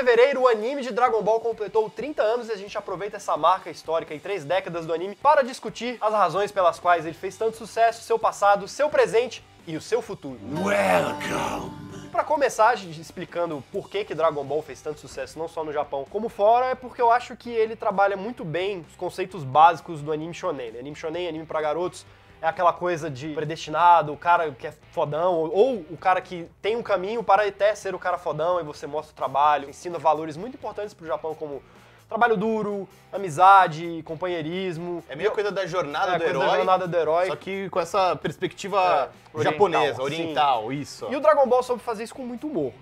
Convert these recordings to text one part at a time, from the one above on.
fevereiro, o anime de Dragon Ball completou 30 anos e a gente aproveita essa marca histórica e três décadas do anime para discutir as razões pelas quais ele fez tanto sucesso, seu passado, seu presente e o seu futuro. Welcome. Pra começar, explicando por que, que Dragon Ball fez tanto sucesso, não só no Japão como fora, é porque eu acho que ele trabalha muito bem os conceitos básicos do anime shonen. Né? Anime shonen, anime pra garotos, é aquela coisa de predestinado, o cara que é fodão, ou, ou, o cara que tem um caminho para até ser o cara fodão e você mostra o trabalho, ensina valores muito importantes pro Japão como trabalho duro, amizade, companheirismo. É meio coisa da jornada é, do coisa herói. Da jornada do herói. Só que com essa perspectiva É, japonesa, oriental, oriental, isso. E o Dragon Ball soube fazer isso com muito humor.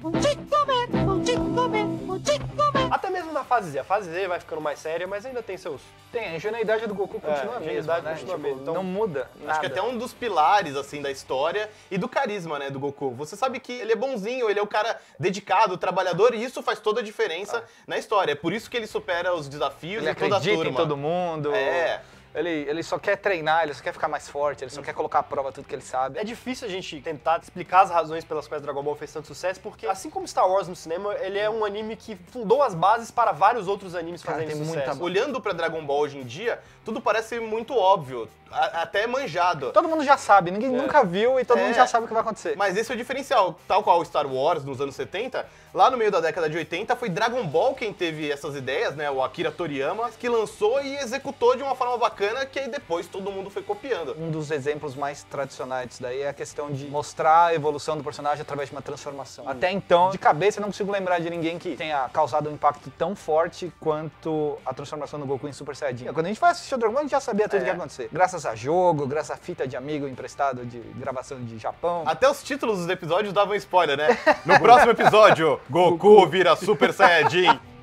Até mesmo na fase Z. A fase Z vai ficando mais séria, mas ainda tem seus. Tem, a ingenuidade do Goku continua a a mesma, ingenuidade né? continua a Tipo, então- não muda nada. Acho que até um dos pilares, assim, da história e do carisma, né, do Goku. Você sabe que ele é bonzinho, ele é o cara dedicado, trabalhador, e isso faz toda a diferença na história. É por isso que ele supera os desafios Ele e toda a acredita turma. em todo mundo. É. Ele, ele só quer treinar, ele só quer ficar mais forte, ele só quer colocar à prova tudo que ele sabe. É difícil a gente tentar explicar as razões pelas quais Dragon Ball fez tanto sucesso, porque assim como Star Wars no cinema, ele é um anime que fundou as bases para vários outros animes Cara, fazendo sucesso. muita- Olhando pra Dragon Ball hoje em dia, tudo parece muito óbvio, a- até manjado. Todo mundo já sabe, ninguém nunca viu e todo É. mundo já sabe o que vai acontecer. Mas esse é o diferencial. Tal qual o Star Wars nos anos 70, lá no meio da década de 80 foi Dragon Ball quem teve essas ideias, né? O Akira Toriyama, que lançou e executou de uma forma bacana que aí depois todo mundo foi copiando. Um dos exemplos mais tradicionais disso daí é a questão de mostrar a evolução do personagem através de uma transformação. Até então, de cabeça, eu não consigo lembrar de ninguém que tenha causado um impacto tão forte quanto a transformação do Goku em Super Saiyajin. Quando a gente vai assistir o Dragon Ball, a gente já sabia tudo o que ia acontecer. Graças a jogo, graças a fita de amigo emprestado de gravação de Japão. Até os títulos dos episódios davam spoiler, né? No próximo episódio, Goku vira Super Saiyajin.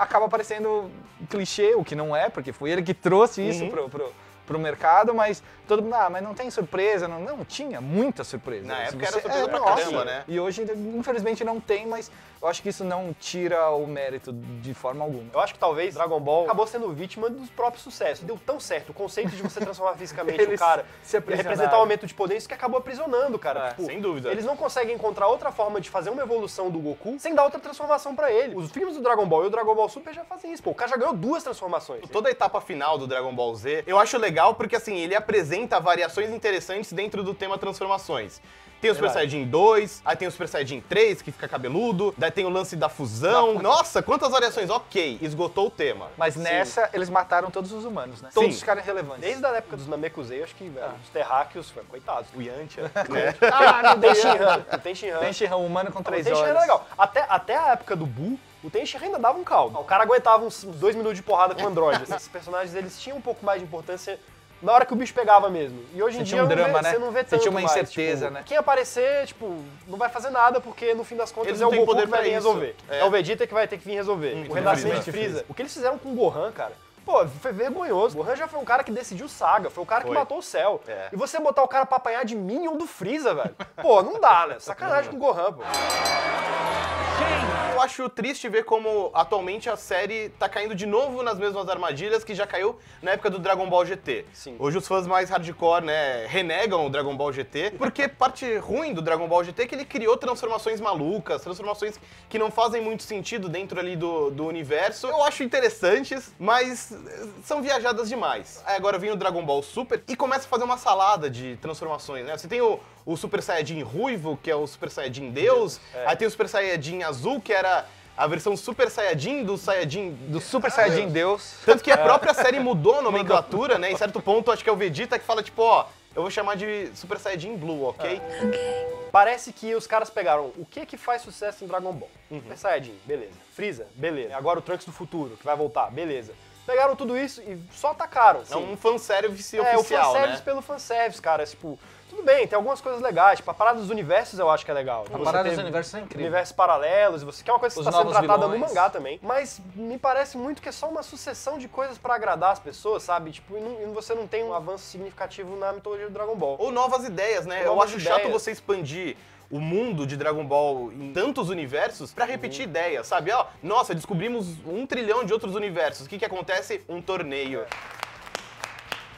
acaba parecendo clichê, o que não é, porque foi ele que trouxe isso Uhum. pro, pro, pro mercado, mas todo mundo, ah, mas não tem surpresa, não, não tinha muita surpresa. Na época era surpresa pra nossa, caramba, né? E hoje, infelizmente, não tem, mas eu acho que isso não tira o mérito de forma alguma. Eu acho que talvez Dragon Ball acabou sendo vítima dos próprios sucessos. Deu tão certo o conceito de você transformar fisicamente o cara se e representar o aumento de poder, isso que acabou aprisionando, cara. É, Tipo, sem dúvida. Eles não conseguem encontrar outra forma de fazer uma evolução do Goku sem dar outra transformação pra ele. Os filmes do Dragon Ball e o Dragon Ball Super já fazem isso. Pô, o cara já ganhou duas transformações. Toda a etapa final do Dragon Ball Z, eu acho legal porque assim, ele apresenta variações interessantes dentro do tema transformações. Tem o Super Verdade. Saiyajin 2, aí tem o Super Saiyajin 3, que fica cabeludo, daí tem o lance da fusão. Nossa, quantas variações! Ok, esgotou o tema. Mas nessa, eles mataram todos os humanos, né? Sim. Todos ficaram relevantes. Desde a época dos Namekusei, acho que velho, os terráqueos, coitados, o Yantia, Né? Ah, não tem Shinran, não tem Shinran. Tem Shinran humano com três Tenshinhan olhos. era legal. Até, até a época do Buu, o Tenshinhan ainda dava um caldo. O cara aguentava uns dois minutos de porrada com o Android. Esses personagens, eles tinham um pouco mais de importância na hora que o bicho pegava mesmo. E hoje em Você dia um não drama, vê- né? você não vê Você tanto tinha uma mais, incerteza, tipo, né? Quem aparecer, tipo, não vai fazer nada, porque no fim das contas Eles é não o Goku poder que vai vir resolver. É. É. o Vegeta que vai ter que vir resolver. Hum, o renascimento de Freeza. O que eles fizeram com o Gohan, cara... Pô, foi vergonhoso. O Gohan já foi um cara que decidiu saga, foi o cara Foi. que matou o céu. É. E você botar o cara pra apanhar de Minion do Freeza, velho. Pô, não dá, né? Sacanagem com o Gohan, pô. Eu acho triste ver como atualmente a série tá caindo de novo nas mesmas armadilhas que já caiu na época do Dragon Ball GT. Sim. Hoje os fãs mais hardcore, né, renegam o Dragon Ball GT, porque parte ruim do Dragon Ball GT é que ele criou transformações malucas, transformações que não fazem muito sentido dentro ali do, do universo. Eu acho interessantes, mas eh, são viajadas demais. Aí agora vem o Dragon Ball Super e começa a fazer uma salada de transformações, né? Você tem o, o Super Saiyajin ruivo, que é o Super Saiyajin Deus, aí tem o Super Saiyajin azul, que era a versão Super Saiyajin do Saiyajin... Do Super Saiyajin Deus. Tanto que a própria série mudou a nomenclatura, né? Em certo ponto, acho que é o Vegeta que fala, tipo, ó, eu vou chamar de Super Saiyajin Blue, ok? Parece que os caras pegaram o que que faz sucesso em Dragon Ball. Super Saiyajin, beleza. Freeza, beleza. Agora o Trunks do futuro, que vai voltar, beleza. Pegaram tudo isso e só atacaram. É um fanservice É, o oficial, fanservice né? pelo fanservice, cara. Tipo, tudo bem, tem algumas coisas legais. Tipo, a parada dos universos eu acho que é legal. A Você parada dos universos é incrível. Universos paralelos, você quer uma coisa que está sendo tratada no vilões. mangá também. Mas me parece muito que é só uma sucessão de coisas pra agradar as pessoas, sabe? Tipo, e, não- e você não tem um avanço significativo na mitologia do Dragon Ball. Ou novas ideias, né? Ou eu acho chato ideias. você expandir o mundo de Dragon Ball em tantos universos pra repetir ideias, sabe? Ó, nossa, descobrimos um trilhão de outros universos. O que que acontece? Um torneio.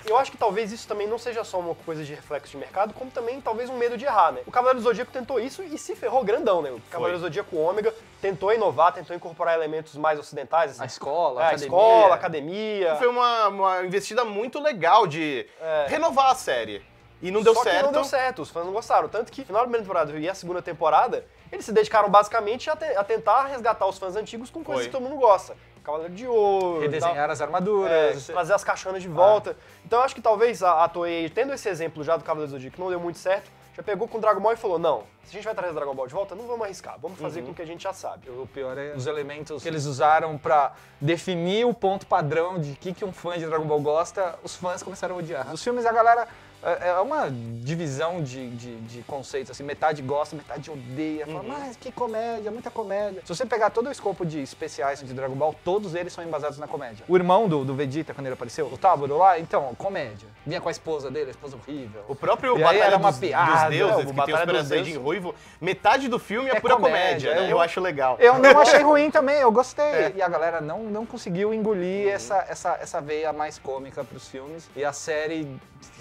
Eu acho que talvez isso também não seja só uma coisa de reflexo de mercado, como também talvez um medo de errar, né? O Cavaleiro do Zodíaco tentou isso e se ferrou grandão, né? O Cavaleiro do Zodíaco Ômega tentou inovar, tentou incorporar elementos mais ocidentais. assim. A escola, É, a a academia. escola, academia. Foi uma, uma investida muito legal de É. renovar a série. E não deu Só certo. não deu certo, os fãs não gostaram. Tanto que, no final da primeira temporada e a segunda temporada, eles se dedicaram basicamente a, te- a tentar resgatar os fãs antigos com coisas Foi. que todo mundo gosta. Cavaleiro de Ouro. Redesenhar as armaduras. É, trazer as caixonas de volta. Então eu acho que talvez a, a Toei, tendo esse exemplo já do Cavaleiro do Zodíaco, que não deu muito certo, já pegou com o Dragon Ball e falou, não, se a gente vai trazer o Dragon Ball de volta, não vamos arriscar, vamos fazer Uhum. com o que a gente já sabe. O pior é os elementos que eles usaram pra definir o ponto padrão de que, que um fã de Dragon Ball gosta, os fãs começaram a odiar. Os filmes, a galera. É é uma divisão de, de, de conceitos, assim, metade gosta, metade odeia. Fala, mas que comédia, muita comédia. Se você pegar todo o escopo de especiais de Dragon Ball, todos eles são embasados na comédia. O irmão do, do Vegeta, quando ele apareceu, o Táboro lá, então, comédia. Vinha com a esposa dele, a esposa horrível. O próprio E Batalha era uma dos, piada, dos é, Deuses, o que tem Batalha Super dos Saiyajin ruivo, metade do filme é, É pura comédia, comédia, né? eu- Eu acho legal. Eu não achei ruim também, eu gostei. É. E a galera não, não conseguiu engolir essa, essa, essa veia mais cômica pros filmes. E a série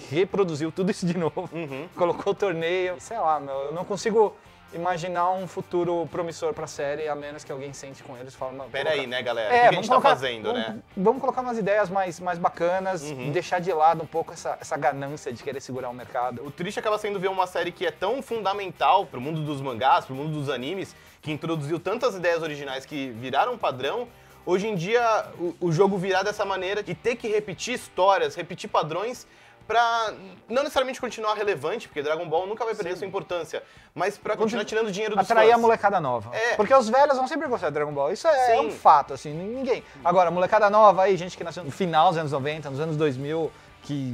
reproduziu tudo isso de novo. Uhum. Colocou o torneio. Sei lá, meu, eu não consigo imaginar um futuro promissor pra série, a menos que alguém sente com eles e fale, mano. Pera aí, coloca- né, galera? É, o que, que a vamos gente tá colocar, fazendo, vamos, né? Vamos colocar umas ideias mais, mais bacanas, Uhum. deixar de lado um pouco essa, essa ganância de querer segurar o mercado. O triste acaba sendo ver uma série que é tão fundamental pro mundo dos mangás, pro mundo dos animes, que introduziu tantas ideias originais que viraram padrão. Hoje em dia, o, o jogo virar dessa maneira e ter que repetir histórias, repetir padrões pra não necessariamente continuar relevante, porque Dragon Ball nunca vai perder sua importância, mas pra continuar tirando dinheiro dos atrair fãs. a molecada nova. É. Porque os velhos vão sempre gostar de Dragon Ball. Isso é, Sim. um fato, assim, ninguém. Agora, molecada nova aí, gente que nasceu no final dos anos 90, nos anos 2000, que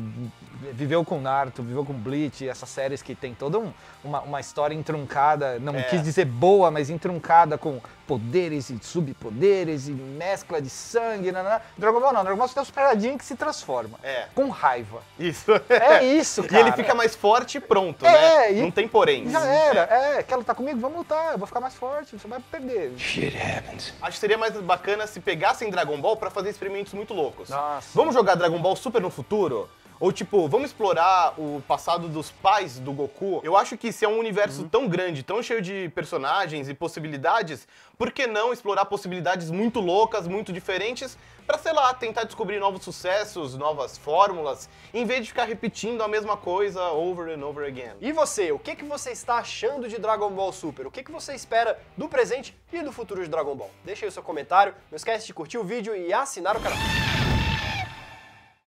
viveu com Naruto, viveu com Bleach, essas séries que tem toda um- uma, uma história entroncada, não É. quis dizer boa, mas entroncada com poderes e subpoderes e mescla de sangue, nanana. Dragon Ball não, Dragon Ball você tem um Super Saiyajin que se transforma. É. Com raiva. Isso. É isso, E cara. ele fica mais forte e pronto, É, né? e- Não tem porém. Já era, é, quer lutar comigo? Vamos lutar, eu vou ficar mais forte, você vai perder. Shit happens. Acho que seria mais bacana se pegassem Dragon Ball pra fazer experimentos muito loucos. Nossa. Vamos jogar Dragon Ball Super no futuro? Ou tipo, vamos explorar o passado dos pais do Goku? Eu acho que se é um universo Uhum. tão grande, tão cheio de personagens e possibilidades, por que não explorar possibilidades muito loucas, muito diferentes, pra, sei lá, tentar descobrir novos sucessos, novas fórmulas, em vez de ficar repetindo a mesma coisa over and over again. E você, o que, que você está achando de Dragon Ball Super? O que, que você espera do presente e do futuro de Dragon Ball? Deixa aí o seu comentário, não esquece de curtir o vídeo e assinar o canal.